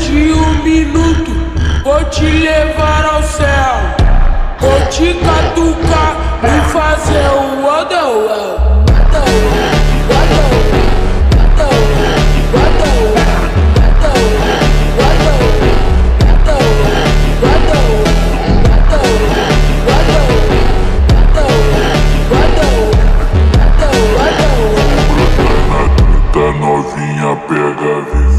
de um minuto vou te levar ao céu. Vou te catucar e fazer o Wonderwell. Tá novinha, pega a visão.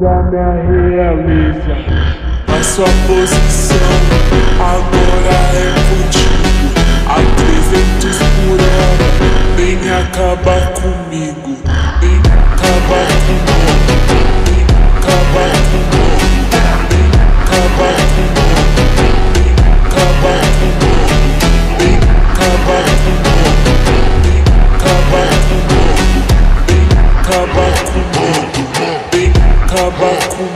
Virar minha realeza. A sua posição agora é contigo. A 300 por hora, vem acabar comigo. Vem acabar comigo. Vem acabar comigo. Vem acabar comigo. Vem acabar comigo. Vem acabar comigo. Vem acabar comigo. Vem acabar Thank you.